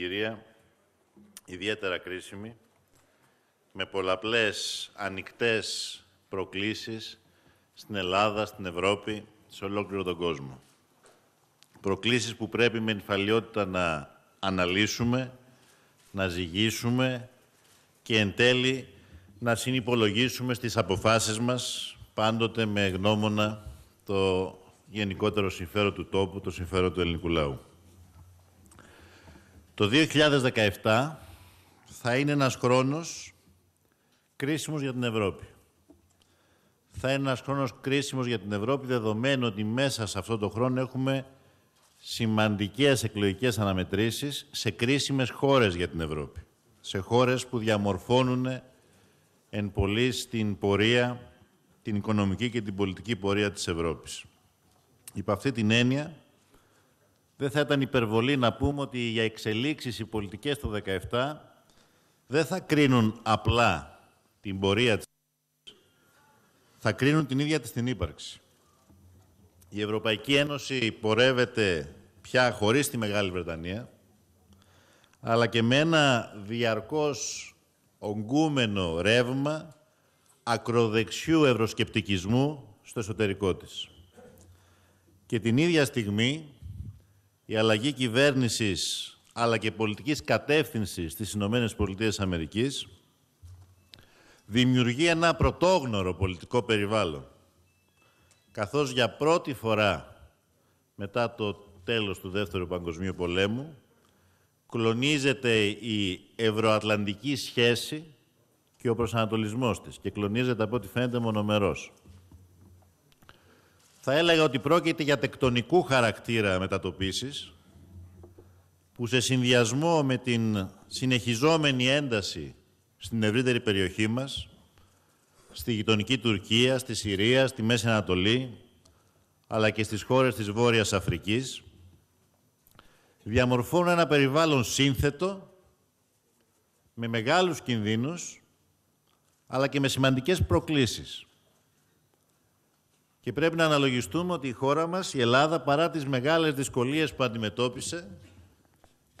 συγκυρία ιδιαίτερα κρίσιμη, με πολλαπλές ανοιχτές προκλήσεις στην Ελλάδα, στην Ευρώπη, σε ολόκληρο τον κόσμο. Προκλήσεις που πρέπει με νυφαλιότητα να αναλύσουμε, να ζυγίσουμε και εν τέλει να συνυπολογίσουμε στις αποφάσεις μας, πάντοτε με γνώμονα το γενικότερο συμφέρον του τόπου, το συμφέρον του ελληνικού λαού. Το 2017 θα είναι ένας χρόνος κρίσιμος για την Ευρώπη. Θα είναι ένας χρόνος κρίσιμος για την Ευρώπη, δεδομένου ότι μέσα σε αυτό το χρόνο έχουμε σημαντικές εκλογικές αναμετρήσεις σε κρίσιμες χώρες για την Ευρώπη. Σε χώρες που διαμορφώνουν εν πολύ στην πορεία, την οικονομική και την πολιτική πορεία της Ευρώπης. Υπ' αυτή την έννοια, δεν θα ήταν υπερβολή να πούμε ότι για εξελίξεις οι πολιτικές το 2017 δεν θα κρίνουν απλά την πορεία της θα κρίνουν την ίδια της την ύπαρξη. Η Ευρωπαϊκή Ένωση πορεύεται πια χωρίς τη Μεγάλη Βρετανία, αλλά και με ένα διαρκώς ογκούμενο ρεύμα ακροδεξιού ευρωσκεπτικισμού στο εσωτερικό της. Και την ίδια στιγμή η αλλαγή κυβέρνησης αλλά και πολιτικής κατεύθυνσης στις Ηνωμένες Πολιτείες Αμερικής δημιουργεί ένα πρωτόγνωρο πολιτικό περιβάλλον καθώς για πρώτη φορά μετά το τέλος του Δεύτερου Παγκοσμίου Πολέμου κλονίζεται η ευρωατλαντική σχέση και ο προσανατολισμός της και κλονίζεται από ό,τι φαίνεται μονομερός. Θα έλεγα ότι πρόκειται για τεκτονικού χαρακτήρα μετατοπίσεις που σε συνδυασμό με την συνεχιζόμενη ένταση στην ευρύτερη περιοχή μας, στη γειτονική Τουρκία, στη Συρία, στη Μέση Ανατολή, αλλά και στις χώρες της Βόρειας Αφρικής, διαμορφώνουν ένα περιβάλλον σύνθετο, με μεγάλους κινδύνους, αλλά και με σημαντικές προκλήσεις. Και πρέπει να αναλογιστούμε ότι η χώρα μας, η Ελλάδα, παρά τις μεγάλες δυσκολίες που αντιμετώπισε,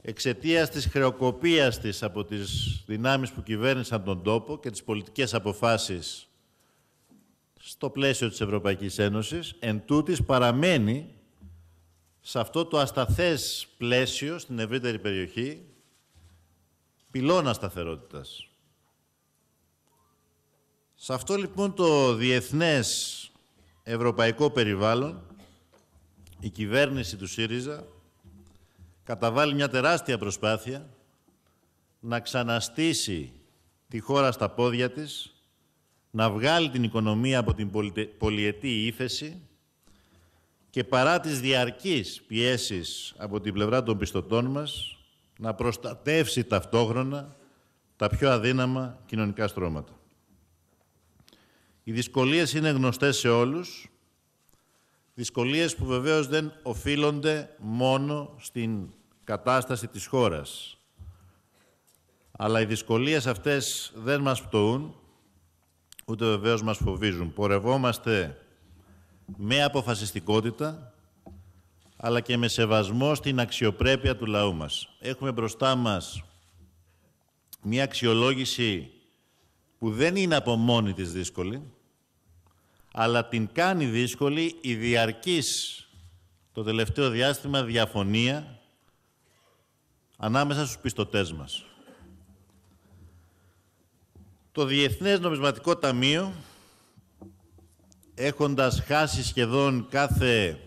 εξαιτίας της χρεοκοπίας της από τις δυνάμεις που κυβέρνησαν τον τόπο και τις πολιτικές αποφάσεις στο πλαίσιο της Ευρωπαϊκής Ένωσης, εν τούτης παραμένει σε αυτό το ασταθές πλαίσιο στην ευρύτερη περιοχή πυλώνας σταθερότητας. Σε αυτό λοιπόν το διεθνές ευρωπαϊκό περιβάλλον η κυβέρνηση του ΣΥΡΙΖΑ καταβάλει μια τεράστια προσπάθεια να ξαναστήσει τη χώρα στα πόδια της, να βγάλει την οικονομία από την πολυετή ύφεση και παρά τις διαρκείς πιέσεις από την πλευρά των πιστωτών μας, να προστατεύσει ταυτόχρονα τα πιο αδύναμα κοινωνικά στρώματα. Οι δυσκολίες είναι γνωστές σε όλους, δυσκολίες που βεβαίως δεν οφείλονται μόνο στην κατάσταση της χώρας. Αλλά οι δυσκολίες αυτές δεν μας πτωούν, ούτε βεβαίως μας φοβίζουν. Πορευόμαστε με αποφασιστικότητα, αλλά και με σεβασμό στην αξιοπρέπεια του λαού μας. Έχουμε μπροστά μας μια αξιολόγηση που δεν είναι από μόνη της δύσκολη, αλλά την κάνει δύσκολη η διαρκής το τελευταίο διάστημα διαφωνία ανάμεσα στους πιστωτές μας. Το Διεθνές Νομισματικό Ταμείο, έχοντας χάσει σχεδόν κάθε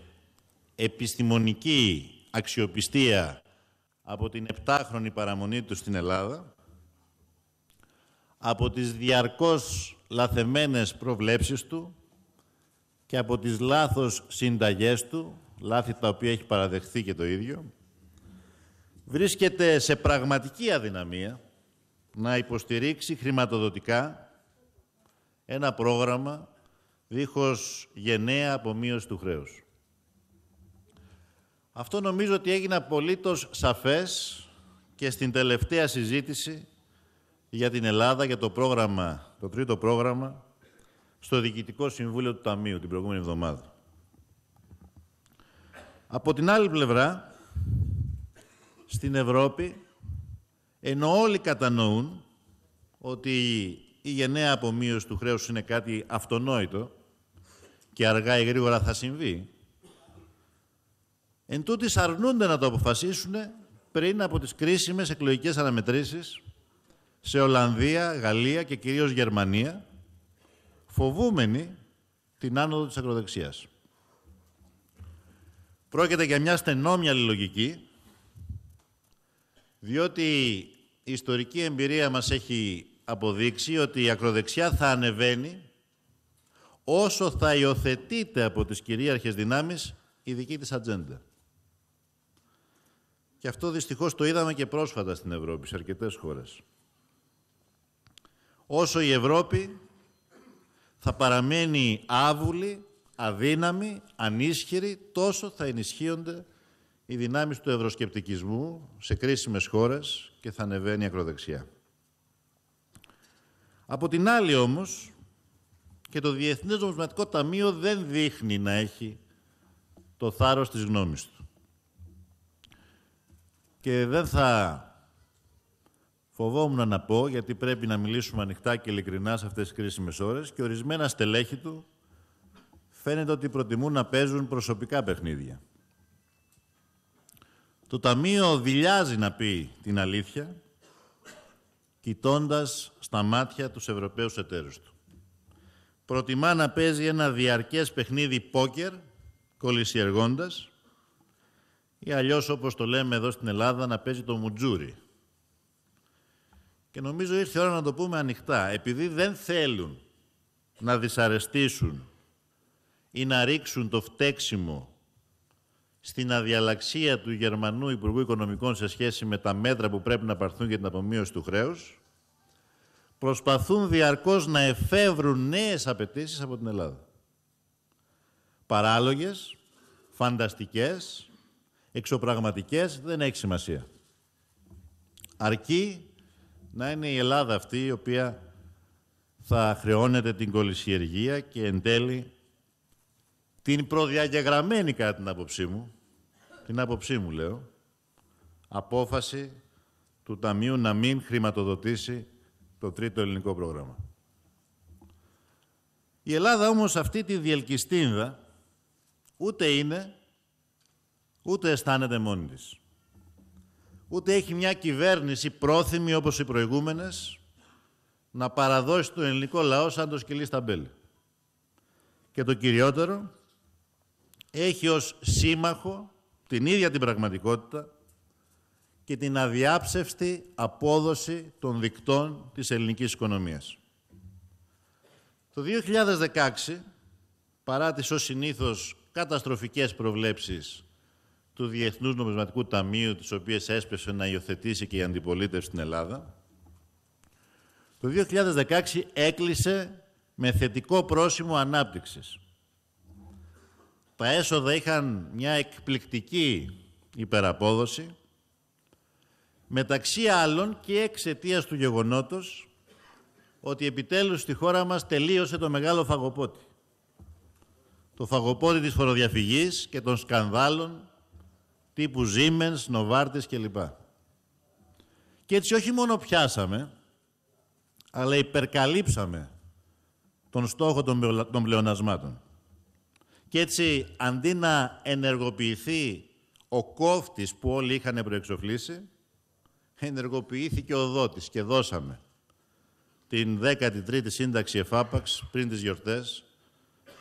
επιστημονική αξιοπιστία από την επτάχρονη παραμονή του στην Ελλάδα, από τις διαρκώς λαθεμένες προβλέψεις του και από τις λάθος συνταγές του, λάθη τα οποία έχει παραδεχθεί και το ίδιο, βρίσκεται σε πραγματική αδυναμία να υποστηρίξει χρηματοδοτικά ένα πρόγραμμα δίχως γενναία απομείωση του χρέους. Αυτό νομίζω ότι έγινε απολύτως σαφές και στην τελευταία συζήτηση για την Ελλάδα, για το πρόγραμμα, το τρίτο πρόγραμμα, στο Διοικητικό Συμβούλιο του Ταμείου την προηγούμενη εβδομάδα. Από την άλλη πλευρά, στην Ευρώπη ενώ όλοι κατανοούν ότι η γενναία απομείωση του χρέους είναι κάτι αυτονόητο και αργά ή γρήγορα θα συμβεί, εν τούτης αρνούνται να το αποφασίσουν πριν από τις κρίσιμες εκλογικές αναμετρήσεις σε Ολλανδία, Γαλλία και κυρίως Γερμανία, φοβούμενοι την άνοδο της ακροδεξιάς. Πρόκειται για μια στενόμυαλη λογική, διότι η ιστορική εμπειρία μας έχει αποδείξει ότι η ακροδεξιά θα ανεβαίνει όσο θα υιοθετείται από τις κυρίαρχες δυνάμεις η δική της ατζέντα. Και αυτό δυστυχώς το είδαμε και πρόσφατα στην Ευρώπη, σε αρκετές χώρες. Όσο η Ευρώπη θα παραμένει άβουλη, αδύναμη, ανίσχυρη, τόσο θα ενισχύονται οι δυνάμεις του ευρωσκεπτικισμού σε κρίσιμες χώρες και θα ανεβαίνει η ακροδεξιά. Από την άλλη όμως, και το Διεθνές Νομισματικό Ταμείο δεν δείχνει να έχει το θάρρος της γνώμης του. Και δεν θα φοβόμουν να πω, γιατί πρέπει να μιλήσουμε ανοιχτά και ειλικρινά σε αυτές τις κρίσιμες ώρες, και ορισμένα στελέχη του φαίνεται ότι προτιμούν να παίζουν προσωπικά παιχνίδια. Το Ταμείο δηλιάζει να πει την αλήθεια, κοιτώντας στα μάτια τους Ευρωπαίους εταίρους του. Προτιμά να παίζει ένα διαρκές παιχνίδι πόκερ, κολλησιεργώντας, ή αλλιώς όπως το λέμε εδώ στην Ελλάδα να παίζει το μουτζούρι. Και νομίζω ήρθε η ώρα να το πούμε ανοιχτά. Επειδή δεν θέλουν να δυσαρεστήσουν ή να ρίξουν το φταίξιμο στην αδιαλαξία του Γερμανού Υπουργού Οικονομικών σε σχέση με τα μέτρα που πρέπει να πάρθουν για την απομείωση του χρέους, προσπαθούν διαρκώς να εφεύρουν νέες απαιτήσεις από την Ελλάδα. Παράλογες, φανταστικές, εξωπραγματικές, δεν έχει σημασία. Αρκεί να είναι η Ελλάδα αυτή η οποία θα χρεώνεται την κολυσιεργία και εν τέλει την προδιαγεγραμμένη κατά την άποψή μου, την άποψή μου λέω, απόφαση του Ταμείου να μην χρηματοδοτήσει το τρίτο ελληνικό πρόγραμμα. Η Ελλάδα όμως αυτή τη διελκυστίνδα ούτε είναι, ούτε αισθάνεται μόνη της. Ούτε έχει μια κυβέρνηση πρόθυμη όπως οι προηγούμενες να παραδώσει το ελληνικό λαό σαν το σκυλί στα μπέλη. Και το κυριότερο, έχει ως σύμμαχο την ίδια την πραγματικότητα και την αδιάψευστη απόδοση των δικτών της ελληνικής οικονομίας. Το 2016, παρά τις ως συνήθως καταστροφικές προβλέψεις του Διεθνούς Νομισματικού Ταμείου, τις οποίες έσπεσε να υιοθετήσει και η αντιπολίτευση στην Ελλάδα, το 2016 έκλεισε με θετικό πρόσημο ανάπτυξης. Τα έσοδα είχαν μια εκπληκτική υπεραπόδοση, μεταξύ άλλων και εξαιτίας του γεγονότος ότι επιτέλους στη χώρα μας τελείωσε το μεγάλο φαγοπότη. Το φαγοπότη της φοροδιαφυγής και των σκανδάλων τύπου Siemens, Novartis κλπ. Και έτσι όχι μόνο πιάσαμε, αλλά υπερκαλύψαμε τον στόχο των πλεονασμάτων. Και έτσι, αντί να ενεργοποιηθεί ο κόφτης που όλοι είχαν προεξοφλήσει, ενεργοποιήθηκε ο δότης και δώσαμε την 13η σύνταξη εφάπαξ πριν τις γιορτές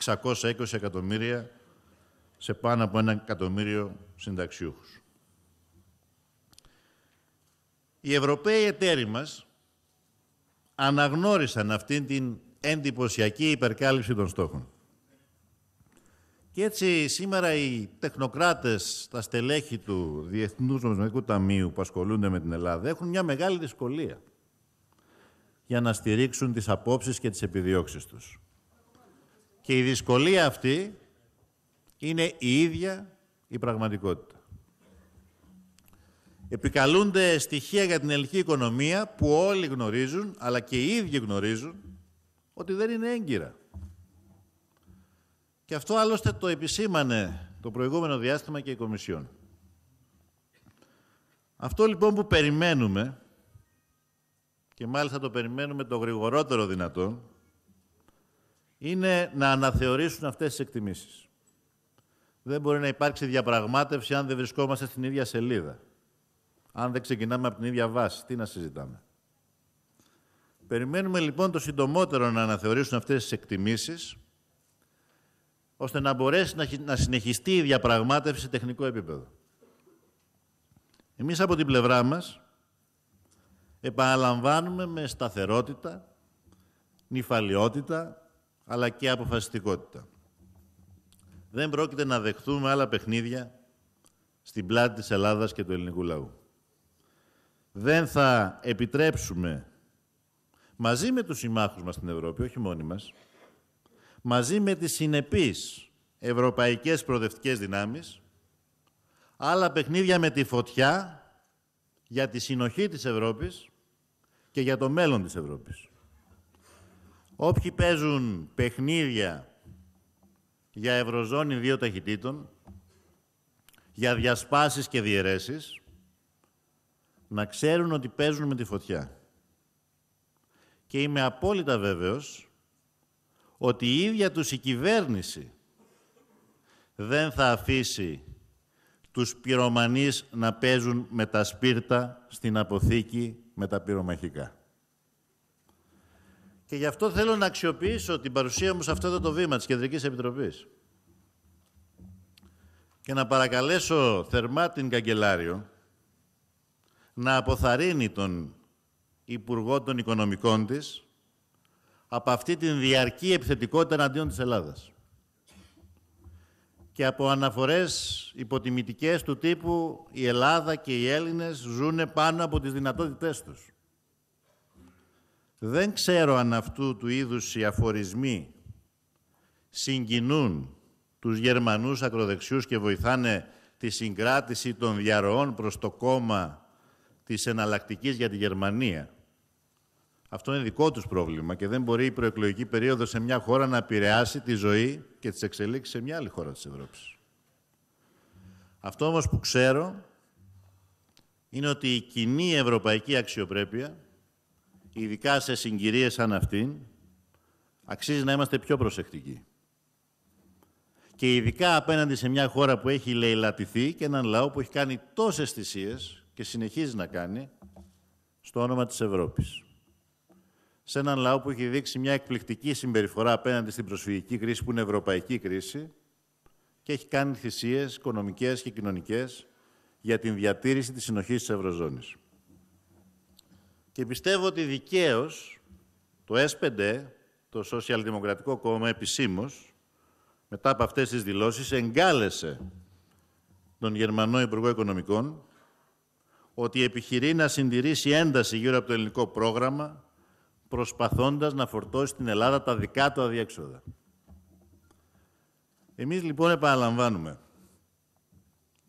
620 εκατομμύρια σε πάνω από ένα εκατομμύριο συνταξιούχους. Οι Ευρωπαίοι εταίροι μας αναγνώρισαν αυτήν την εντυπωσιακή υπερκάλυψη των στόχων. Και έτσι σήμερα οι τεχνοκράτες, τα στελέχη του Διεθνούς Νομισματικού Ταμείου που ασχολούνται με την Ελλάδα έχουν μια μεγάλη δυσκολία για να στηρίξουν τις απόψεις και τις επιδιώξεις τους. Και η δυσκολία αυτή είναι η ίδια η πραγματικότητα. Επικαλούνται στοιχεία για την ελληνική οικονομία που όλοι γνωρίζουν, αλλά και οι ίδιοι γνωρίζουν, ότι δεν είναι έγκυρα. Και αυτό άλλωστε το επισήμανε το προηγούμενο διάστημα και η Κομισιόν. Αυτό λοιπόν που περιμένουμε και μάλιστα το περιμένουμε το γρηγορότερο δυνατό, είναι να αναθεωρήσουν αυτές τις εκτιμήσεις. Δεν μπορεί να υπάρξει διαπραγμάτευση αν δεν βρισκόμαστε στην ίδια σελίδα. Αν δεν ξεκινάμε από την ίδια βάση. Τι να συζητάμε. Περιμένουμε λοιπόν το συντομότερο να αναθεωρήσουν αυτές τις εκτιμήσεις, ώστε να μπορέσει να συνεχιστεί η διαπραγμάτευση σε τεχνικό επίπεδο. Εμείς από την πλευρά μας επαναλαμβάνουμε με σταθερότητα, νυφαλιότητα, αλλά και αποφασιστικότητα. Δεν πρόκειται να δεχθούμε άλλα παιχνίδια στην πλάτη της Ελλάδας και του ελληνικού λαού. Δεν θα επιτρέψουμε, μαζί με τους συμμάχους μας στην Ευρώπη, όχι μόνοι μας, μαζί με τις συνεπείς ευρωπαϊκές προοδευτικές δυνάμεις, άλλα παιχνίδια με τη φωτιά για τη συνοχή της Ευρώπης και για το μέλλον της Ευρώπης. Όποιοι παίζουν παιχνίδια για Ευρωζώνη δύο ταχυτήτων, για διασπάσεις και διαιρέσεις, να ξέρουν ότι παίζουν με τη φωτιά. Και είμαι απόλυτα βέβαιος ότι η ίδια τους η κυβέρνηση δεν θα αφήσει τους πυρομανείς να παίζουν με τα σπίρτα στην αποθήκη με τα πυρομαχικά. Και γι' αυτό θέλω να αξιοποιήσω την παρουσία μου σε αυτό το βήμα της Κεντρικής Επιτροπής και να παρακαλέσω θερμά την Καγκελάριο να αποθαρρύνει τον Υπουργό των Οικονομικών της από αυτή την διαρκή επιθετικότητα εναντίον της Ελλάδας και από αναφορές υποτιμητικές του τύπου «Η Ελλάδα και οι Έλληνες ζουν πάνω από τις δυνατότητές τους». Δεν ξέρω αν αυτού του είδους οι αφορισμοί συγκινούν τους Γερμανούς ακροδεξιούς και βοηθάνε τη συγκράτηση των διαρροών προς το κόμμα της εναλλακτικής για τη Γερμανία. Αυτό είναι δικό τους πρόβλημα και δεν μπορεί η προεκλογική περίοδος σε μια χώρα να επηρεάσει τη ζωή και τις εξελίξεις σε μια άλλη χώρα της Ευρώπης. Αυτό όμως που ξέρω είναι ότι η κοινή ευρωπαϊκή αξιοπρέπεια, ειδικά σε συγκυρίες σαν αυτήν, αξίζει να είμαστε πιο προσεκτικοί. Και ειδικά απέναντι σε μια χώρα που έχει λαιλατηθεί και έναν λαό που έχει κάνει τόσες θυσίες και συνεχίζει να κάνει στο όνομα της Ευρώπης σε έναν λαό που έχει δείξει μια εκπληκτική συμπεριφορά απέναντι στην προσφυγική κρίση που είναι ευρωπαϊκή κρίση και έχει κάνει θυσίες οικονομικές και κοινωνικές για την διατήρηση της συνοχής της Ευρωζώνης. Και πιστεύω ότι δικαίως το S5, το Σοσιαλδημοκρατικό Κόμμα, επισήμως, μετά από αυτές τις δηλώσεις, εγκάλεσε τον Γερμανό Υπουργό Οικονομικών ότι επιχειρεί να συντηρήσει ένταση γύρω από το ελληνικό πρόγραμμα προσπαθώντας να φορτώσει την Ελλάδα τα δικά του αδιέξοδα. Εμείς λοιπόν επαναλαμβάνουμε,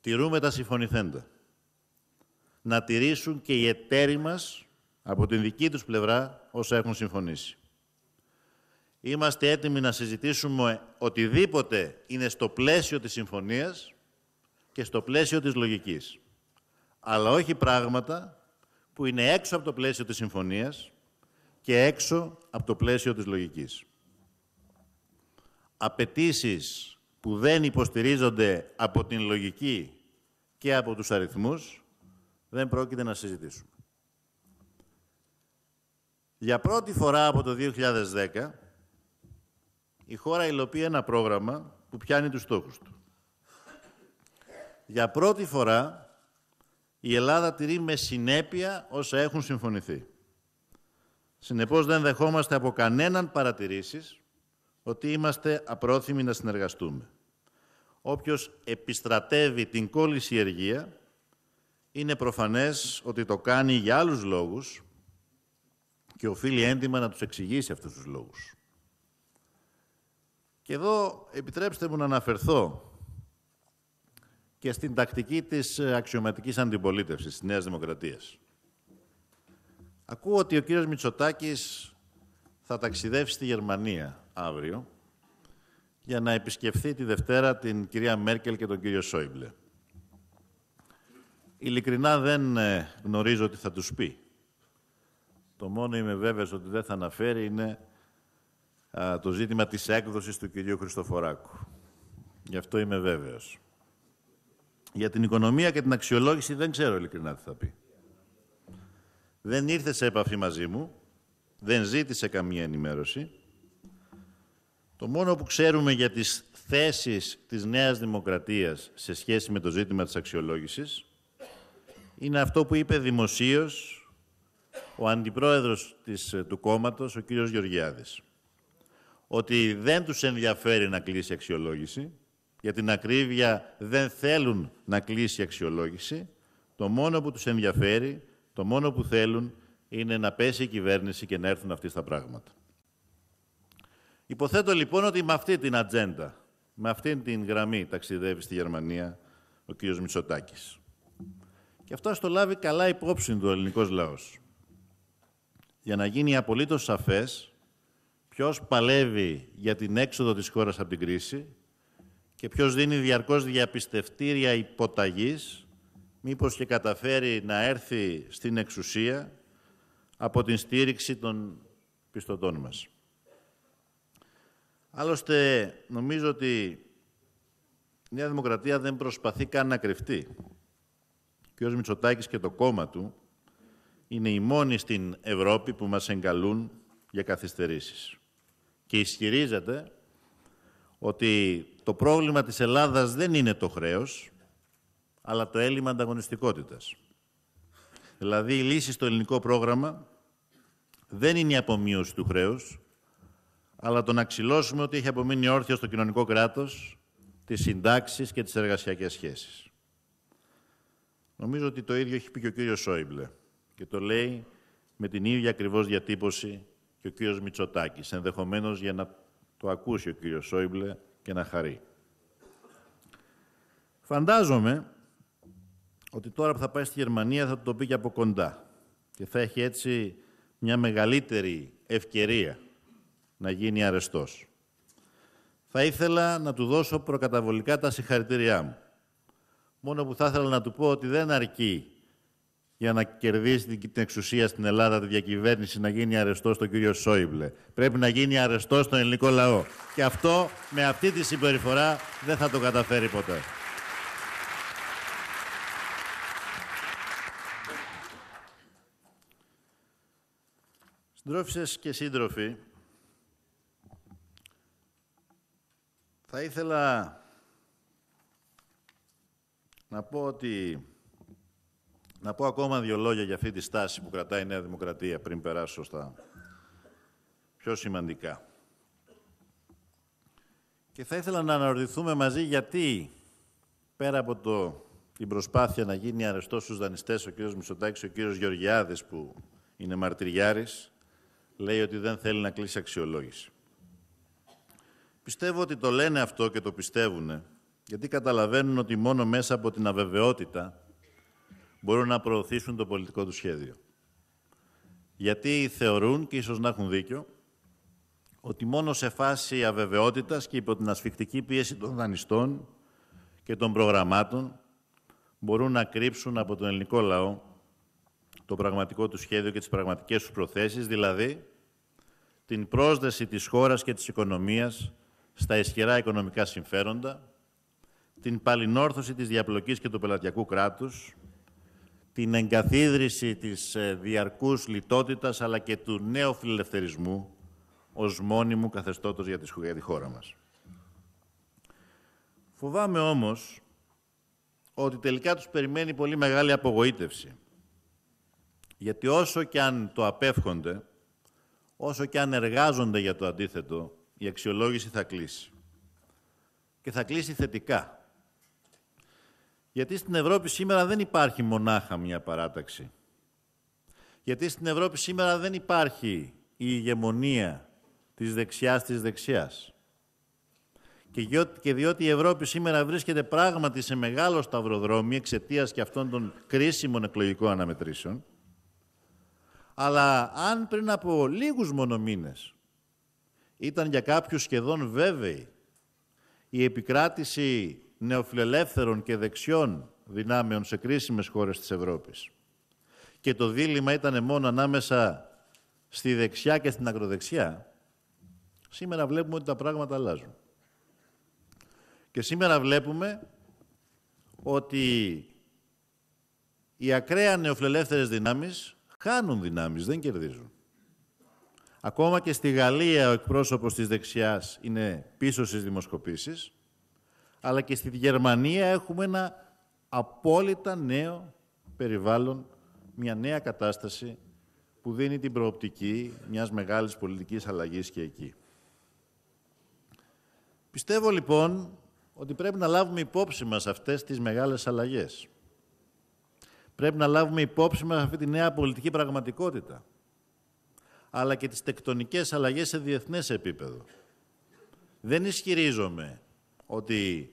τηρούμε τα συμφωνηθέντα. Να τηρήσουν και οι εταίροι μας από την δική τους πλευρά όσα έχουν συμφωνήσει. Είμαστε έτοιμοι να συζητήσουμε οτιδήποτε είναι στο πλαίσιο της συμφωνίας και στο πλαίσιο της λογικής. Αλλά όχι πράγματα που είναι έξω από το πλαίσιο της συμφωνίας και έξω από το πλαίσιο της λογικής. Απαιτήσεις που δεν υποστηρίζονται από την λογική και από τους αριθμούς, δεν πρόκειται να συζητήσουμε. Για πρώτη φορά από το 2010, η χώρα υλοποιεί ένα πρόγραμμα που πιάνει τους στόχους του. Για πρώτη φορά, η Ελλάδα τηρεί με συνέπεια όσα έχουν συμφωνηθεί. Συνεπώς δεν δεχόμαστε από κανέναν παρατηρήσεις ότι είμαστε απρόθυμοι να συνεργαστούμε. Όποιος επιστρατεύει την κόλληση εργία, είναι προφανές ότι το κάνει για άλλους λόγους και οφείλει έντιμα να τους εξηγήσει αυτούς τους λόγους. Και εδώ επιτρέψτε μου να αναφερθώ και στην τακτική της αξιωματικής αντιπολίτευσης της Νέας Δημοκρατίας. Ακούω ότι ο κύριος Μητσοτάκης θα ταξιδεύσει στη Γερμανία αύριο για να επισκεφθεί τη Δευτέρα την κυρία Μέρκελ και τον κύριο Σόιμπλε. Ειλικρινά δεν ε, γνωρίζω τι θα τους πει. Το μόνο είμαι βέβαιος ότι δεν θα αναφέρει είναι το ζήτημα της έκδοσης του κυρίου Χριστοφοράκου. Γι' αυτό είμαι βέβαιος. Για την οικονομία και την αξιολόγηση δεν ξέρω ειλικρινά τι θα πει. Δεν ήρθε σε επαφή μαζί μου, δεν ζήτησε καμία ενημέρωση. Το μόνο που ξέρουμε για τις θέσεις της Νέας Δημοκρατίας σε σχέση με το ζήτημα της αξιολόγησης είναι αυτό που είπε δημοσίως ο αντιπρόεδρος της, του κόμματος, ο κύριος Γεωργιάδης. Ότι δεν τους ενδιαφέρει να κλείσει αξιολόγηση, για την ακρίβεια δεν θέλουν να κλείσει αξιολόγηση, το μόνο που τους ενδιαφέρει, το μόνο που θέλουν είναι να πέσει η κυβέρνηση και να έρθουν αυτοί στα πράγματα. Υποθέτω λοιπόν ότι με αυτή την ατζέντα, με αυτή την γραμμή ταξιδεύει στη Γερμανία ο κύριος Μητσοτάκης. Και αυτό το λάβει καλά υπόψη του ελληνικός λαός. Για να γίνει απολύτως σαφές ποιος παλεύει για την έξοδο της χώρας από την κρίση και ποιος δίνει διαρκώς διαπιστευτήρια υποταγής, μήπως και καταφέρει να έρθει στην εξουσία από την στήριξη των πιστωτών μας. Άλλωστε, νομίζω ότι η Νέα Δημοκρατία δεν προσπαθεί καν να κρυφτεί. Και ο Μητσοτάκης και το κόμμα του είναι οι μόνοι στην Ευρώπη που μας εγκαλούν για καθυστερήσεις. Και ισχυρίζεται ότι το πρόβλημα της Ελλάδας δεν είναι το χρέος, αλλά το έλλειμμα ανταγωνιστικότητας. Δηλαδή, η λύση στο ελληνικό πρόγραμμα δεν είναι η απομείωση του χρέους, αλλά το να ξυλώσουμε ότι έχει απομείνει όρθιο στο κοινωνικό κράτος, τις συντάξεις και τις εργασιακές σχέσεις. Νομίζω ότι το ίδιο έχει πει και ο κύριος Σόιμπλε και το λέει με την ίδια ακριβώς διατύπωση και ο κύριος Μητσοτάκης, ενδεχομένως για να το ακούσει ο κύριος Σόιμπλε και να χαρεί. Φαντάζομαι ότι τώρα που θα πάει στη Γερμανία θα το πει και από κοντά και θα έχει έτσι μια μεγαλύτερη ευκαιρία να γίνει αρεστός. Θα ήθελα να του δώσω προκαταβολικά τα συγχαρητήριά μου. Μόνο που θα ήθελα να του πω ότι δεν αρκεί για να κερδίσει την εξουσία στην Ελλάδα τη διακυβέρνηση να γίνει αρεστός στον κύριο Σόιμπλε. Πρέπει να γίνει αρεστός στον ελληνικό λαό. Και αυτό με αυτή τη συμπεριφορά δεν θα το καταφέρει ποτέ. Συντρόφισσες και σύντροφοι, θα ήθελα να πω ότι να πω ακόμα δύο λόγια για αυτή τη στάση που κρατάει η Νέα Δημοκρατία πριν περάσω στα πιο σημαντικά. Και θα ήθελα να αναρωτηθούμε μαζί γιατί πέρα από το, την προσπάθεια να γίνει αρεστός στους δανειστές ο κύριος Μητσοτάκης, ο κύριος Γεωργιάδης που είναι μαρτυριάρης, λέει ότι δεν θέλει να κλείσει αξιολόγηση. Πιστεύω ότι το λένε αυτό και το πιστεύουν, γιατί καταλαβαίνουν ότι μόνο μέσα από την αβεβαιότητα μπορούν να προωθήσουν το πολιτικό τους σχέδιο. Γιατί θεωρούν, και ίσως να έχουν δίκιο, ότι μόνο σε φάση αβεβαιότητας και υπό την ασφικτική πίεση των δανειστών και των προγραμμάτων μπορούν να κρύψουν από τον ελληνικό λαό το πραγματικό του σχέδιο και τις πραγματικές τους προθέσεις, δηλαδή την πρόσδεση της χώρας και της οικονομίας στα ισχυρά οικονομικά συμφέροντα, την παλινόρθωση της διαπλοκής και του πελατειακού κράτους, την εγκαθίδρυση της ε, διαρκούς λιτότητας αλλά και του νέου φιλελευθερισμού ως μόνιμου καθεστώτος για τη χώρα μας. Φοβάμαι όμως ότι τελικά τους περιμένει πολύ μεγάλη απογοήτευση. Γιατί όσο και αν το απέφχονται, όσο και αν εργάζονται για το αντίθετο, η αξιολόγηση θα κλείσει. Και θα κλείσει θετικά. Γιατί στην Ευρώπη σήμερα δεν υπάρχει μονάχα μια παράταξη. Γιατί στην Ευρώπη σήμερα δεν υπάρχει η ηγεμονία της δεξιάς της δεξιάς. Και διότι η Ευρώπη σήμερα βρίσκεται πράγματι σε μεγάλο σταυροδρόμι εξαιτίας και αυτών των κρίσιμων εκλογικών αναμετρήσεων, αλλά αν πριν από λίγους μόνο μήνες ήταν για κάποιους σχεδόν βέβαιη η επικράτηση νεοφιλελεύθερων και δεξιών δυνάμεων σε κρίσιμες χώρες της Ευρώπης. Και το δίλημα ήταν μόνο ανάμεσα στη δεξιά και στην ακροδεξιά, σήμερα βλέπουμε ότι τα πράγματα αλλάζουν. Και σήμερα βλέπουμε ότι οι ακραία νεοφιλελεύθερες δυνάμεις χάνουν δυνάμεις, δεν κερδίζουν. Ακόμα και στη Γαλλία ο εκπρόσωπος της δεξιάς είναι πίσω στις δημοσκοπήσεις, αλλά και στη Γερμανία έχουμε ένα απόλυτα νέο περιβάλλον, μια νέα κατάσταση που δίνει την προοπτική μιας μεγάλης πολιτικής αλλαγής και εκεί. Πιστεύω λοιπόν ότι πρέπει να λάβουμε υπόψη μας αυτές τις μεγάλες αλλαγές. Πρέπει να λάβουμε υπόψη μας αυτή τη νέα πολιτική πραγματικότητα, αλλά και τις τεκτονικές αλλαγές σε διεθνές επίπεδο. Δεν ισχυρίζομαι ότι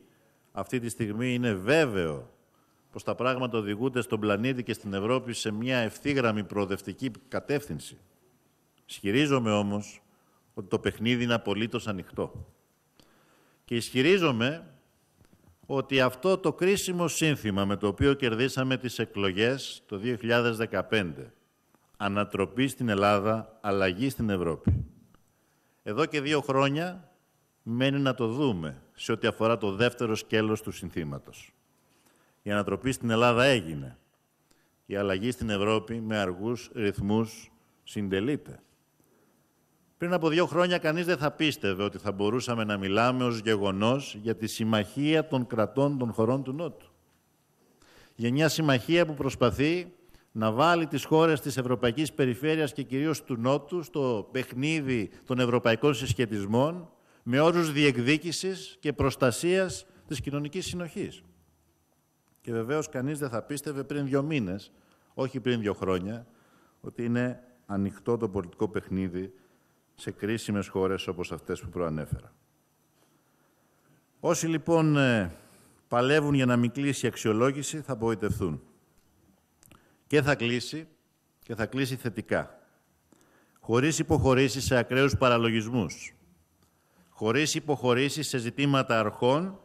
αυτή τη στιγμή είναι βέβαιο πως τα πράγματα οδηγούνται στον πλανήτη και στην Ευρώπη σε μια ευθύγραμμη προοδευτική κατεύθυνση. Ισχυρίζομαι όμως ότι το παιχνίδι είναι απολύτως ανοιχτό. Και ισχυρίζομαι ότι αυτό το κρίσιμο σύνθημα με το οποίο κερδίσαμε τις εκλογές το 2015, ανατροπή στην Ελλάδα, αλλαγή στην Ευρώπη. Εδώ και δύο χρόνια μένει να το δούμε σε ό,τι αφορά το δεύτερο σκέλος του συνθήματος. Η ανατροπή στην Ελλάδα έγινε. Η αλλαγή στην Ευρώπη με αργούς ρυθμούς συντελείται. Πριν από δύο χρόνια κανείς δεν θα πίστευε ότι θα μπορούσαμε να μιλάμε ως γεγονός για τη συμμαχία των κρατών των χωρών του Νότου. Για μια συμμαχία που προσπαθεί να βάλει τις χώρες της Ευρωπαϊκής Περιφέρειας και κυρίως του Νότου στο παιχνίδι των ευρωπαϊκών συσχετισμών με όρους διεκδίκησης και προστασίας της κοινωνικής συνοχής. Και βεβαίως κανείς δεν θα πίστευε πριν δύο μήνες, όχι πριν δύο χρόνια, ότι είναι ανοιχτό το πολιτικό παιχνίδι σε κρίσιμες χώρες όπως αυτές που προανέφερα. Όσοι λοιπόν ε, παλεύουν για να μην κλείσει η αξιολόγηση θα απογοητευτούν. Και θα κλείσει και θα κλείσει θετικά. Χωρίς υποχωρήσεις σε ακραίους παραλογισμούς. Χωρίς υποχωρήσεις σε ζητήματα αρχών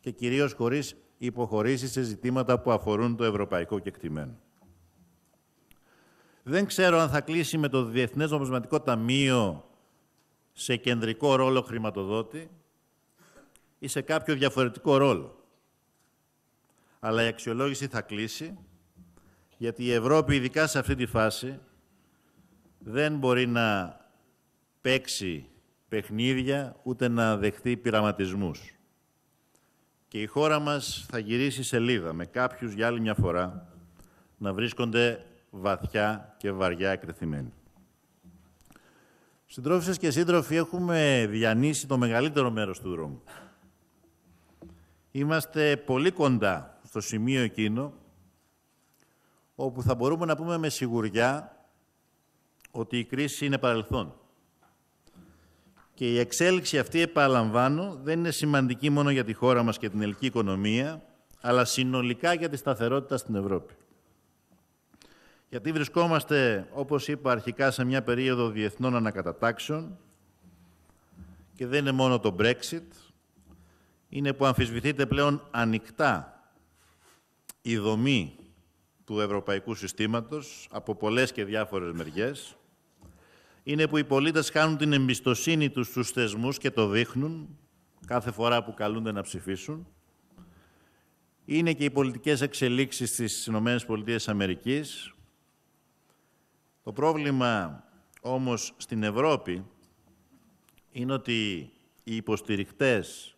και κυρίως χωρίς υποχωρήσεις σε ζητήματα που αφορούν το ευρωπαϊκό κεκτημένο. Δεν ξέρω αν θα κλείσει με το Διεθνές Νομισματικό Ταμείο σε κεντρικό ρόλο χρηματοδότη ή σε κάποιο διαφορετικό ρόλο. Αλλά η αξιολόγηση θα κλείσει, γιατί η Ευρώπη, ειδικά σε αυτή τη φάση, δεν μπορεί να παίξει παιχνίδια, ούτε να δεχτεί πειραματισμούς. Και η χώρα μας θα γυρίσει σελίδα με κάποιους για άλλη μια φορά να βρίσκονται βαθιά και βαριά εκτεθειμένοι. Συντρόφισσες και σύντροφοι, έχουμε διανύσει το μεγαλύτερο μέρος του δρόμου. Είμαστε πολύ κοντά στο σημείο εκείνο όπου θα μπορούμε να πούμε με σιγουριά ότι η κρίση είναι παρελθόν. Και η εξέλιξη αυτή, επαναλαμβάνω, δεν είναι σημαντική μόνο για τη χώρα μας και την ελληνική οικονομία, αλλά συνολικά για τη σταθερότητα στην Ευρώπη. Γιατί βρισκόμαστε, όπως είπα αρχικά, σε μια περίοδο διεθνών ανακατατάξεων και δεν είναι μόνο το Brexit, είναι που αμφισβητείται πλέον ανοιχτά η δομή του ευρωπαϊκού συστήματος από πολλές και διάφορες μεριές. Είναι που οι πολίτες χάνουν την εμπιστοσύνη τους στους θεσμούς και το δείχνουν κάθε φορά που καλούνται να ψηφίσουν. Είναι και οι πολιτικές εξελίξεις στις ΗΠΑ το πρόβλημα όμως στην Ευρώπη είναι ότι οι υποστηρικτές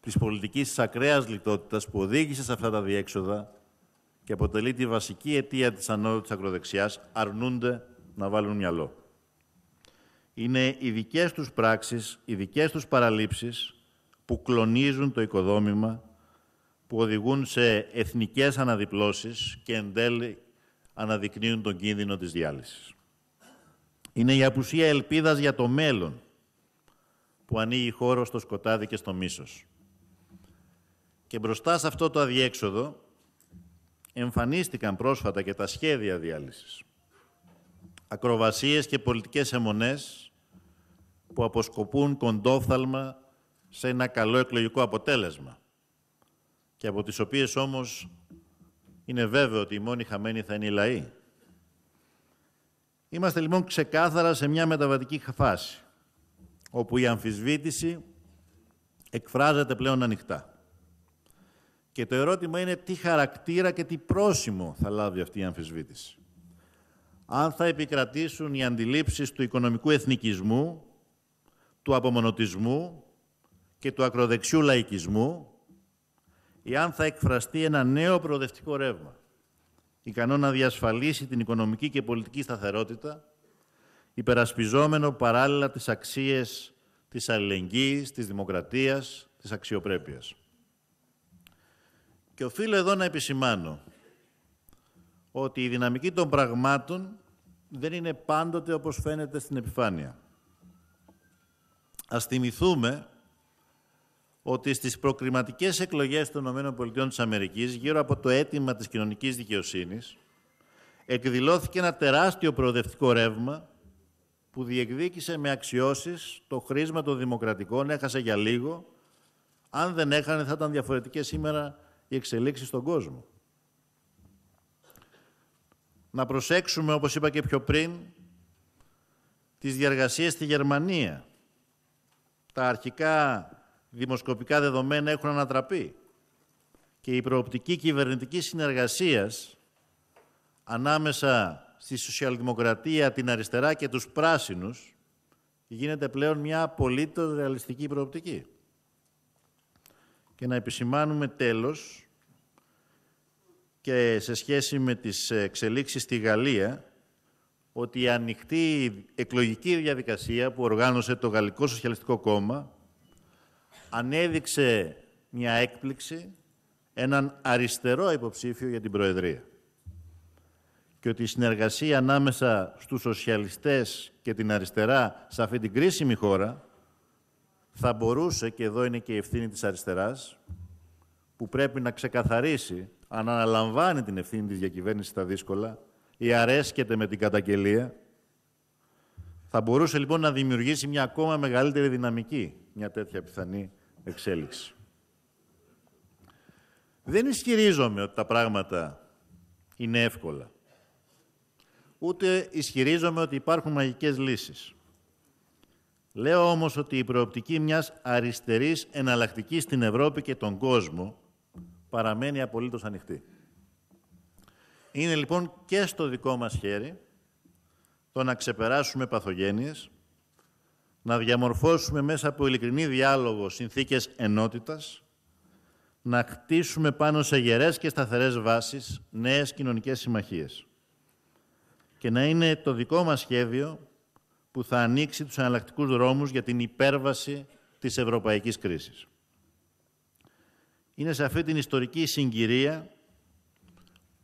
της πολιτικής της ακραίας λιτότητας που οδήγησε σε αυτά τα διέξοδα και αποτελεί τη βασική αιτία της ανώδου της ακροδεξιάς, αρνούνται να βάλουν μυαλό. Είναι οι δικές τους πράξεις, οι δικές τους παραλήψεις που κλονίζουν το οικοδόμημα, που οδηγούν σε εθνικές αναδιπλώσεις και εν τέλει αναδεικνύουν τον κίνδυνο της διάλυσης. Είναι η απουσία ελπίδας για το μέλλον που ανοίγει χώρο στο σκοτάδι και στο μίσος. Και μπροστά σε αυτό το αδιέξοδο εμφανίστηκαν πρόσφατα και τα σχέδια διάλυσης. Ακροβασίες και πολιτικές αιμονές που αποσκοπούν κοντόφθαλμα σε ένα καλό εκλογικό αποτέλεσμα και από τις οποίες όμως είναι βέβαιο ότι οι μόνοι χαμένοι θα είναι οι λαοί. Είμαστε λοιπόν ξεκάθαρα σε μια μεταβατική φάση, όπου η αμφισβήτηση εκφράζεται πλέον ανοιχτά. Και το ερώτημα είναι τι χαρακτήρα και τι πρόσημο θα λάβει αυτή η αμφισβήτηση. Αν θα επικρατήσουν οι αντιλήψεις του οικονομικού εθνικισμού, του απομονωτισμού και του ακροδεξιού λαϊκισμού, ή αν θα εκφραστεί ένα νέο προοδευτικό ρεύμα, ικανό να διασφαλίσει την οικονομική και πολιτική σταθερότητα, υπερασπιζόμενο παράλληλα τις αξίες της αλληλεγγύης, της δημοκρατίας, της αξιοπρέπειας. Και οφείλω εδώ να επισημάνω ότι η δυναμική των πραγμάτων δεν είναι πάντοτε όπως φαίνεται στην επιφάνεια. Ας θυμηθούμε ότι στις προκριματικές εκλογές των ΗΠΑ γύρω από το αίτημα της κοινωνικής δικαιοσύνης εκδηλώθηκε ένα τεράστιο προοδευτικό ρεύμα που διεκδίκησε με αξιώσεις το χρήσμα των δημοκρατικών, έχασε για λίγο. Αν δεν έχανε θα ήταν διαφορετικές σήμερα οι εξελίξεις στον κόσμο. Να προσέξουμε, όπως είπα και πιο πριν, τις διαργασίες στη Γερμανία. Τα αρχικά δημοσκοπικά δεδομένα έχουν ανατραπεί και η προοπτική κυβερνητικής συνεργασίας ανάμεσα στη σοσιαλδημοκρατία, την αριστερά και τους πράσινους γίνεται πλέον μια απολύτως ρεαλιστική προοπτική. Και να επισημάνουμε τέλος και σε σχέση με τις εξελίξεις στη Γαλλία ότι η ανοιχτή εκλογική διαδικασία που οργάνωσε το Γαλλικό Σοσιαλιστικό Κόμμα ανέδειξε μια έκπληξη, έναν αριστερό υποψήφιο για την Προεδρία. Και ότι η συνεργασία ανάμεσα στους σοσιαλιστές και την αριστερά σε αυτή την κρίσιμη χώρα θα μπορούσε, και εδώ είναι και η ευθύνη της αριστεράς, που πρέπει να ξεκαθαρίσει αν αναλαμβάνει την ευθύνη της διακυβέρνησης στα δύσκολα ή αρέσκεται με την καταγγελία, θα μπορούσε λοιπόν να δημιουργήσει μια ακόμα μεγαλύτερη δυναμική μια τέτοια πιθανή εξέλιξη. Δεν ισχυρίζομαι ότι τα πράγματα είναι εύκολα. Ούτε ισχυρίζομαι ότι υπάρχουν μαγικές λύσεις. Λέω όμως ότι η προοπτική μιας αριστερής εναλλακτικής στην Ευρώπη και τον κόσμο παραμένει απολύτως ανοιχτή. Είναι λοιπόν και στο δικό μας χέρι το να ξεπεράσουμε παθογένειες, να διαμορφώσουμε μέσα από ειλικρινή διάλογο συνθήκες ενότητας, να χτίσουμε πάνω σε γερές και σταθερές βάσεις νέες κοινωνικές συμμαχίες και να είναι το δικό μας σχέδιο που θα ανοίξει τους αναλλακτικούς δρόμους για την υπέρβαση της ευρωπαϊκής κρίσης. Είναι σε αυτή την ιστορική συγκυρία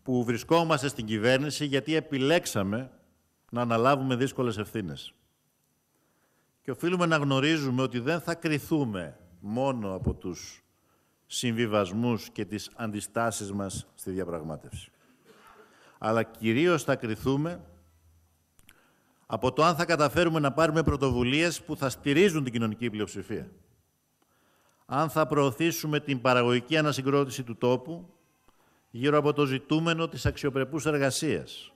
που βρισκόμαστε στην κυβέρνηση γιατί επιλέξαμε να αναλάβουμε δύσκολες ευθύνες. Και οφείλουμε να γνωρίζουμε ότι δεν θα κριθούμε μόνο από τους συμβιβασμούς και τις αντιστάσεις μας στη διαπραγμάτευση. Αλλά κυρίως θα κριθούμε από το αν θα καταφέρουμε να πάρουμε πρωτοβουλίες που θα στηρίζουν την κοινωνική πλειοψηφία. Αν θα προωθήσουμε την παραγωγική ανασυγκρότηση του τόπου γύρω από το ζητούμενο της αξιοπρεπούς εργασίας,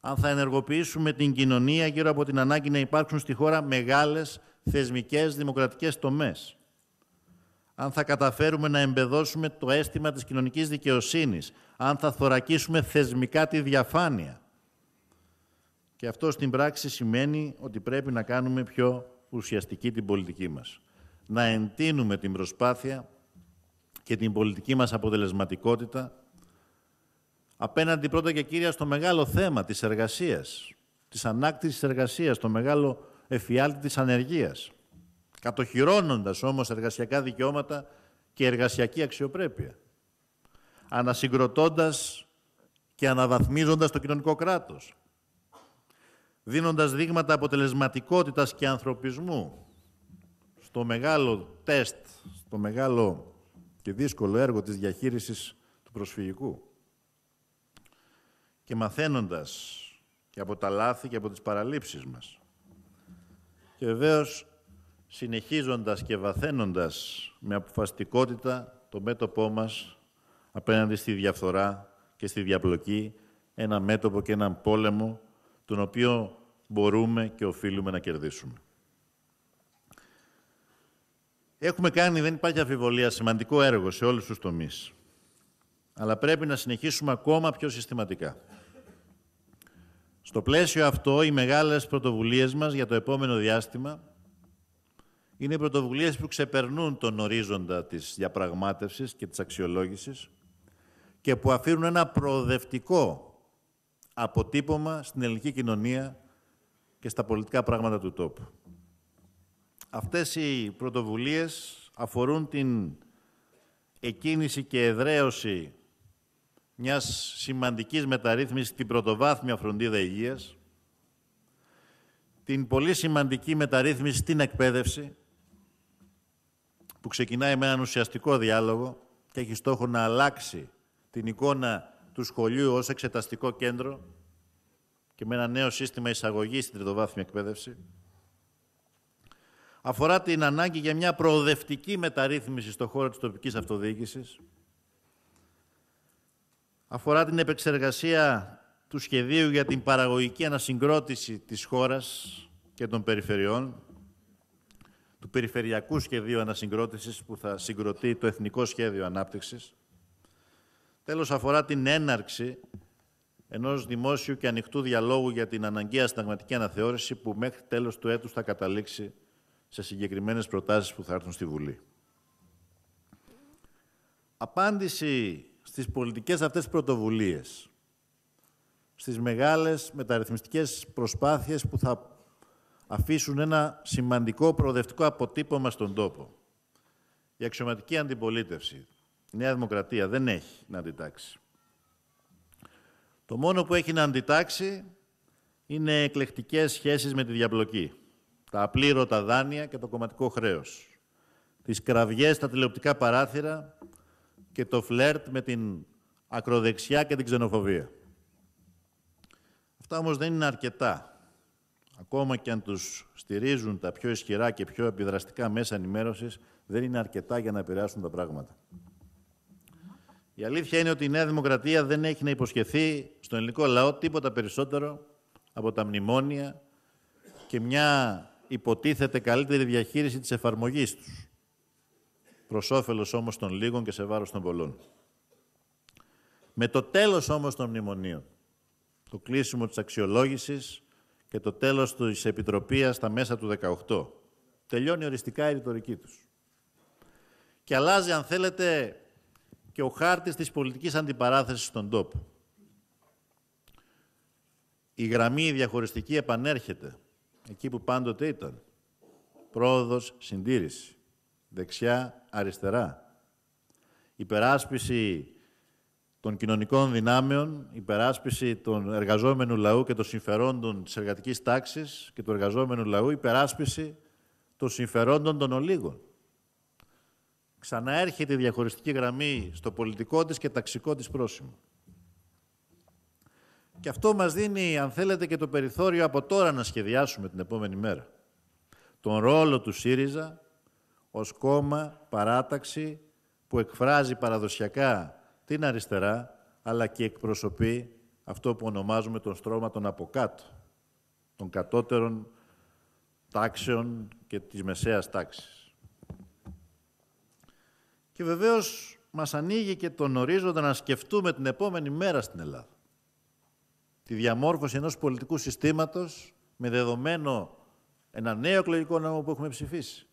αν θα ενεργοποιήσουμε την κοινωνία γύρω από την ανάγκη να υπάρξουν στη χώρα μεγάλες θεσμικές δημοκρατικές τομές. Αν θα καταφέρουμε να εμπεδώσουμε το αίσθημα της κοινωνικής δικαιοσύνης. Αν θα θωρακίσουμε θεσμικά τη διαφάνεια. Και αυτό στην πράξη σημαίνει ότι πρέπει να κάνουμε πιο ουσιαστική την πολιτική μας. Να εντείνουμε την προσπάθεια και την πολιτική μας αποτελεσματικότητα απέναντι πρώτα και κύρια στο μεγάλο θέμα της εργασίας, της ανάκτησης εργασίας, το μεγάλο εφιάλτη της ανεργίας, κατοχυρώνοντας όμως εργασιακά δικαιώματα και εργασιακή αξιοπρέπεια, ανασυγκροτώντας και αναβαθμίζοντας το κοινωνικό κράτος, δίνοντας δείγματα αποτελεσματικότητας και ανθρωπισμού στο μεγάλο τεστ, στο μεγάλο και δύσκολο έργο της διαχείρισης του προσφυγικού και μαθαίνοντας και από τα λάθη και από τις παραλήψεις μας. Και βεβαίως συνεχίζοντας και βαθαίνοντας με αποφαστικότητα το μέτωπό μας απέναντι στη διαφθορά και στη διαπλοκή, ένα μέτωπο και έναν πόλεμο, τον οποίο μπορούμε και οφείλουμε να κερδίσουμε. Έχουμε κάνει, δεν υπάρχει αφιβολία, σημαντικό έργο σε όλους τους τομείς. Αλλά πρέπει να συνεχίσουμε ακόμα πιο συστηματικά. Στο πλαίσιο αυτό, οι μεγάλες πρωτοβουλίες μας για το επόμενο διάστημα είναι πρωτοβουλίες που ξεπερνούν τον ορίζοντα της διαπραγμάτευσης και της αξιολόγησης και που αφήνουν ένα προοδευτικό αποτύπωμα στην ελληνική κοινωνία και στα πολιτικά πράγματα του τόπου. Αυτές οι πρωτοβουλίες αφορούν την εκκίνηση και εδραίωση μιας σημαντικής μεταρρύθμισης στην πρωτοβάθμια φροντίδα υγείας, την πολύ σημαντική μεταρρύθμιση στην εκπαίδευση, που ξεκινάει με έναν ουσιαστικό διάλογο και έχει στόχο να αλλάξει την εικόνα του σχολείου ως εξεταστικό κέντρο και με ένα νέο σύστημα εισαγωγής στην τριτοβάθμια εκπαίδευση. Αφορά την ανάγκη για μια προοδευτική μεταρρύθμιση στον χώρο της τοπικής αυτοδιοίκησης. Αφορά την επεξεργασία του σχεδίου για την παραγωγική ανασυγκρότηση της χώρας και των περιφερειών, του Περιφερειακού Σχεδίου Ανασυγκρότησης που θα συγκροτεί το Εθνικό Σχέδιο Ανάπτυξης. Τέλος, αφορά την έναρξη ενός δημόσιου και ανοιχτού διαλόγου για την αναγκαία συνταγματική αναθεώρηση που μέχρι τέλος του έτους θα καταλήξει σε συγκεκριμένες προτάσεις που θα έρθουν στη Βουλή. Απάντηση στις πολιτικές αυτές πρωτοβουλίες, στις μεγάλες μεταρρυθμιστικές προσπάθειες που θα αφήσουν ένα σημαντικό προοδευτικό αποτύπωμα στον τόπο. Η αξιωματική αντιπολίτευση, η Νέα Δημοκρατία, δεν έχει να αντιτάξει. Το μόνο που έχει να αντιτάξει είναι εκλεκτικές σχέσεις με τη διαπλοκή, τα απλήρωτα δάνεια και το κομματικό χρέος, τις κραυγές στα τηλεοπτικά παράθυρα και το φλερτ με την ακροδεξιά και την ξενοφοβία. Αυτά όμως δεν είναι αρκετά. Ακόμα και αν τους στηρίζουν τα πιο ισχυρά και πιο επιδραστικά μέσα ενημέρωσης, δεν είναι αρκετά για να επηρεάσουν τα πράγματα. Η αλήθεια είναι ότι η Νέα Δημοκρατία δεν έχει να υποσχεθεί στον ελληνικό λαό τίποτα περισσότερο από τα μνημόνια και μια υποτίθεται καλύτερη διαχείριση της εφαρμογής τους. Προς όφελος όμως των λίγων και σε βάρος των πολλών. Με το τέλος όμως των μνημονίων, το κλείσιμο της αξιολόγησης και το τέλος της Επιτροπής στα μέσα του 18, τελειώνει οριστικά η ρητορική τους. Και αλλάζει, αν θέλετε, και ο χάρτης της πολιτικής αντιπαράθεσης στον τόπο. Η γραμμή διαχωριστική επανέρχεται εκεί που πάντοτε ήταν. Πρόοδος, συντήρηση. Δεξιά, αριστερά. Υπεράσπιση των κοινωνικών δυνάμεων, υπεράσπιση των εργαζόμενου λαού και των συμφερόντων της εργατικής τάξης και του εργαζόμενου λαού, υπεράσπιση των συμφερόντων των ολίγων ξαναέρχεται η διαχωριστική γραμμή στο πολιτικό της και ταξικό της πρόσημο. Και αυτό μας δίνει, αν θέλετε, και το περιθώριο από τώρα να σχεδιάσουμε την επόμενη μέρα. Τον ρόλο του ΣΥΡΙΖΑ ως κόμμα, παράταξη, που εκφράζει παραδοσιακά την αριστερά, αλλά και εκπροσωπεί αυτό που ονομάζουμε τον στρώμα των από κάτω, των κατώτερων τάξεων και της μεσαίας τάξης. Και βεβαίως μας ανοίγει και τον ορίζοντα να σκεφτούμε την επόμενη μέρα στην Ελλάδα. Τη διαμόρφωση ενός πολιτικού συστήματος με δεδομένο ένα νέο εκλογικό νόμο που έχουμε ψηφίσει.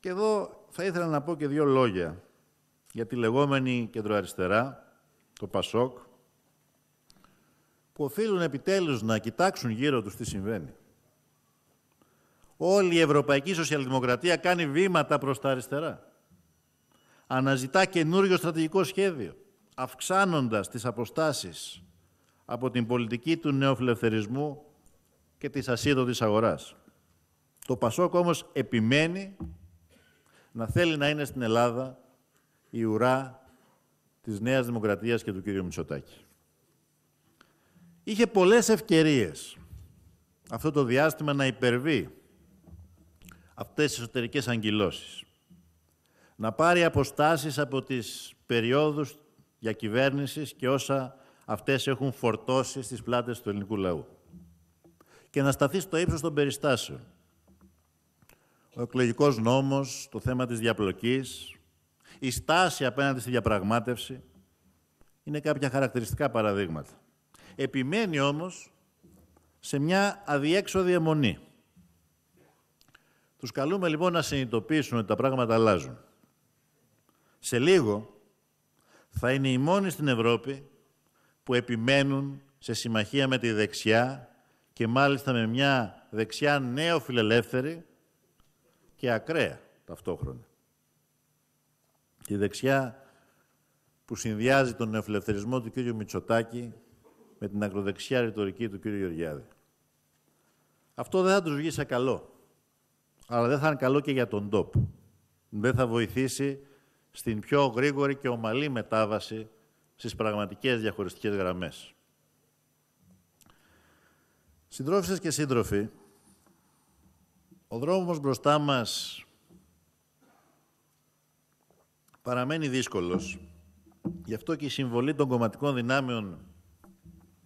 Και εδώ θα ήθελα να πω και δύο λόγια για τη λεγόμενη κεντροαριστερά, το ΠΑΣΟΚ, που οφείλουν επιτέλους να κοιτάξουν γύρω τους τι συμβαίνει. Όλη η Ευρωπαϊκή Σοσιαλδημοκρατία κάνει βήματα προς τα αριστερά. Αναζητά καινούριο στρατηγικό σχέδιο, αυξάνοντας τις αποστάσεις από την πολιτική του νεοφιλελευθερισμού και της ασίδωτης αγοράς. Το Πασόκ όμως επιμένει να θέλει να είναι στην Ελλάδα η ουρά της Νέας Δημοκρατίας και του κ. Μητσοτάκη. Είχε πολλές ευκαιρίες αυτό το διάστημα να υπερβεί αυτές τις εσωτερικές αγκυλώσεις. Να πάρει αποστάσεις από τις περιόδους κυβέρνησης και όσα αυτές έχουν φορτώσει στις πλάτες του ελληνικού λαού. Και να σταθεί στο ύψος των περιστάσεων. Ο εκλογικός νόμος, το θέμα της διαπλοκής, η στάση απέναντι στη διαπραγμάτευση, είναι κάποια χαρακτηριστικά παραδείγματα. Επιμένει όμως σε μια αδιέξοδη αιμονή. Τους καλούμε λοιπόν να συνειδητοποιήσουν ότι τα πράγματα αλλάζουν. Σε λίγο θα είναι οι μόνοι στην Ευρώπη που επιμένουν σε συμμαχία με τη δεξιά και μάλιστα με μια δεξιά νέο φιλελεύθερη και ακραία ταυτόχρονα. Τη δεξιά που συνδυάζει τον νεοφιλελευθερισμό του κ. Μητσοτάκη με την ακροδεξιά ρητορική του κ. Γεωργιάδη. Αυτό δεν θα τους βγει σε καλό. Αλλά δεν θα είναι καλό και για τον τόπο. Δεν θα βοηθήσει στην πιο γρήγορη και ομαλή μετάβαση στις πραγματικές διαχωριστικές γραμμές. Συντρόφισσες και σύντροφοι, ο δρόμος μπροστά μας παραμένει δύσκολος. Γι' αυτό και η συμβολή των κομματικών δυνάμεων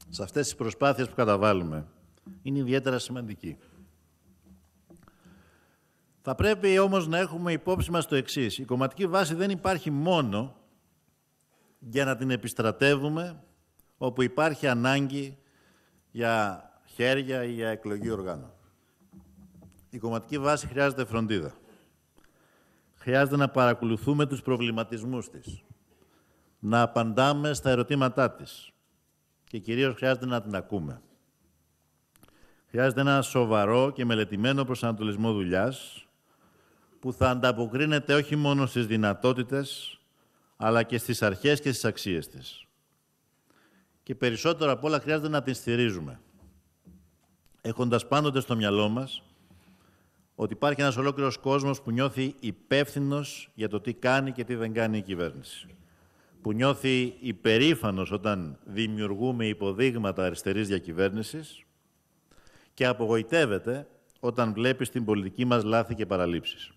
σε αυτές τις προσπάθειες που καταβάλουμε είναι ιδιαίτερα σημαντική. Θα πρέπει όμως να έχουμε υπόψη μας το εξής. Η κομματική βάση δεν υπάρχει μόνο για να την επιστρατεύουμε όπου υπάρχει ανάγκη για χέρια ή για εκλογή οργάνων. Η κομματική βάση χρειάζεται φροντίδα. Χρειάζεται να παρακολουθούμε τους προβληματισμούς της. Να απαντάμε στα ερωτήματά της. Και κυρίως χρειάζεται να την ακούμε. Χρειάζεται ένα σοβαρό και μελετημένο προσανατολισμό δουλειάς που θα ανταποκρίνεται όχι μόνο στις δυνατότητες, αλλά και στις αρχές και στις αξίες της. Και περισσότερο απ' όλα χρειάζεται να την στηρίζουμε. Έχοντας πάντοτε στο μυαλό μας ότι υπάρχει ένας ολόκληρος κόσμος που νιώθει υπεύθυνος για το τι κάνει και τι δεν κάνει η κυβέρνηση. Που νιώθει υπερήφανος όταν δημιουργούμε υποδείγματα αριστερής διακυβέρνησης και απογοητεύεται όταν βλέπει στην πολιτική μας λάθη και παραλήψεις.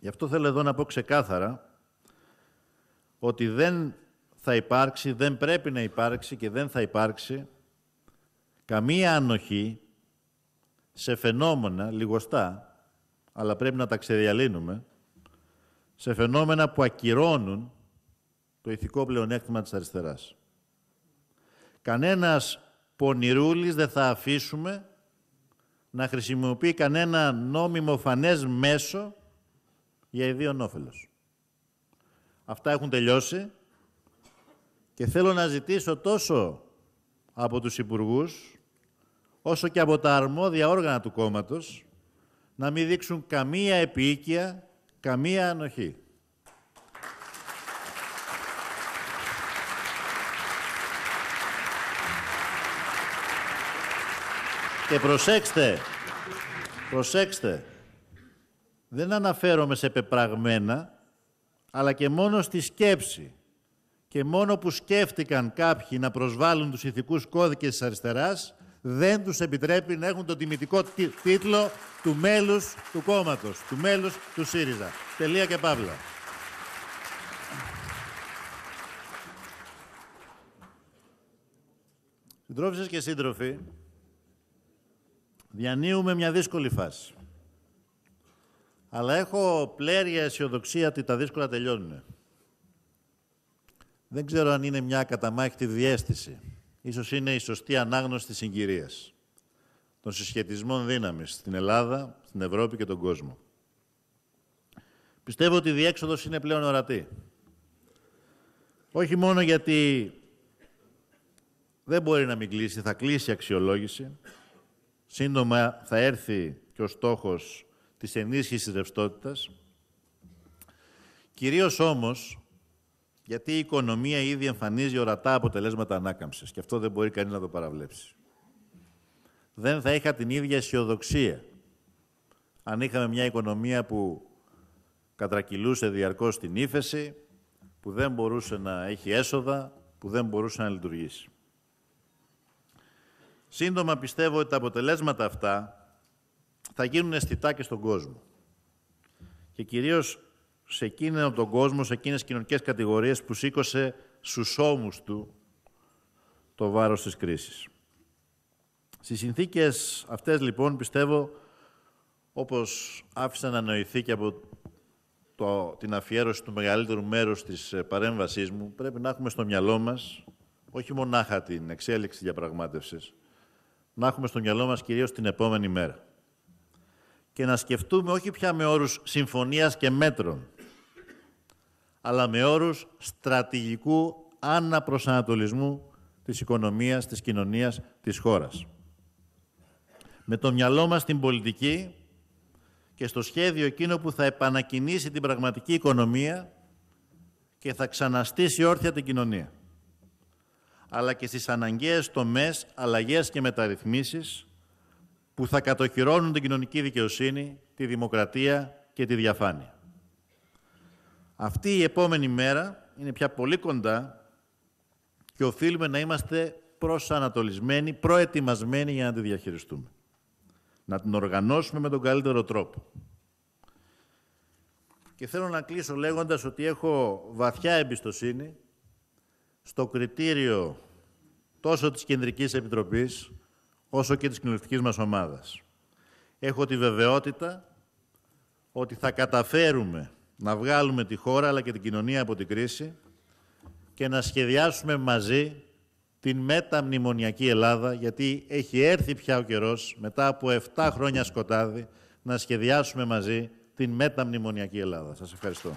Γι' αυτό θέλω εδώ να πω ξεκάθαρα ότι δεν θα υπάρξει, δεν πρέπει να υπάρξει και δεν θα υπάρξει καμία ανοχή σε φαινόμενα λιγοστά, αλλά πρέπει να τα ξεδιαλύνουμε, σε φαινόμενα που ακυρώνουν το ηθικό πλεονέκτημα της αριστεράς. Κανένας πονηρούλης δεν θα αφήσουμε να χρησιμοποιεί κανένα νόμιμο φανές μέσο για ιδίον όφελος. Αυτά έχουν τελειώσει και θέλω να ζητήσω τόσο από τους υπουργούς, όσο και από τα αρμόδια όργανα του κόμματος, να μην δείξουν καμία επίοικια, καμία ανοχή. Και προσέξτε, προσέξτε, δεν αναφέρομαι σε πεπραγμένα, αλλά και μόνο στη σκέψη και μόνο που σκέφτηκαν κάποιοι να προσβάλλουν τους ηθικούς κώδικες της αριστεράς, δεν τους επιτρέπει να έχουν τον τιμητικό τίτλο του μέλους του κόμματος, του μέλους του ΣΥΡΙΖΑ. Τελεία και παύλα. Συντρόφισσες και σύντροφοι, διανύουμε μια δύσκολη φάση. Αλλά έχω πλέρια αισιοδοξία ότι τα δύσκολα τελειώνουν. Δεν ξέρω αν είναι μια καταμάχητη διέστηση. Ίσως είναι η σωστή ανάγνωση της συγκυρίας. Των συσχετισμών δύναμης στην Ελλάδα, στην Ευρώπη και τον κόσμο. Πιστεύω ότι η διέξοδος είναι πλέον ορατή. Όχι μόνο γιατί δεν μπορεί να μην κλείσει, θα κλείσει η αξιολόγηση. Σύντομα θα έρθει και ο στόχος της ενίσχυσης ρευστότητας. Κυρίως όμως, γιατί η οικονομία ήδη εμφανίζει ορατά αποτελέσματα ανάκαμψης και αυτό δεν μπορεί κανείς να το παραβλέψει. Δεν θα είχα την ίδια αισιοδοξία αν είχαμε μια οικονομία που κατρακυλούσε διαρκώς την ύφεση, που δεν μπορούσε να έχει έσοδα, που δεν μπορούσε να λειτουργήσει. Σύντομα πιστεύω ότι τα αποτελέσματα αυτά θα γίνουν αισθητά και στον κόσμο. Και κυρίως σε εκείνον τον κόσμο, σε εκείνες κοινωνικές κατηγορίες που σήκωσε στους ώμους του το βάρος της κρίσης. Στις συνθήκες αυτές, λοιπόν, πιστεύω, όπως άφησα να νοηθεί και από το, την αφιέρωση του μεγαλύτερου μέρους της ε, παρέμβασής μου, πρέπει να έχουμε στο μυαλό μας όχι μονάχα την εξέλιξη διαπραγμάτευσης, να έχουμε στο μυαλό μας κυρίως την επόμενη μέρα. Και να σκεφτούμε όχι πια με όρους συμφωνίας και μέτρων, αλλά με όρους στρατηγικού αναπροσανατολισμού της οικονομίας, της κοινωνίας, της χώρας. Με το μυαλό μας στην πολιτική και στο σχέδιο εκείνο που θα επανακινήσει την πραγματική οικονομία και θα ξαναστήσει όρθια την κοινωνία. Αλλά και στις αναγκαίες τομές, αλλαγές και μεταρρυθμίσεις που θα κατοχυρώνουν την κοινωνική δικαιοσύνη, τη δημοκρατία και τη διαφάνεια. Αυτή η επόμενη μέρα είναι πια πολύ κοντά και οφείλουμε να είμαστε προσανατολισμένοι, προετοιμασμένοι για να τη διαχειριστούμε. Να την οργανώσουμε με τον καλύτερο τρόπο. Και θέλω να κλείσω λέγοντας ότι έχω βαθιά εμπιστοσύνη στο κριτήριο τόσο της Κεντρικής Επιτροπής, όσο και της κοινωνιστικής μας ομάδας. Έχω τη βεβαιότητα ότι θα καταφέρουμε να βγάλουμε τη χώρα αλλά και την κοινωνία από την κρίση και να σχεδιάσουμε μαζί την μεταμνημονιακή Ελλάδα, γιατί έχει έρθει πια ο καιρός, μετά από 7 χρόνια σκοτάδι, να σχεδιάσουμε μαζί την μεταμνημονιακή Ελλάδα. Σας ευχαριστώ.